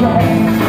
Right.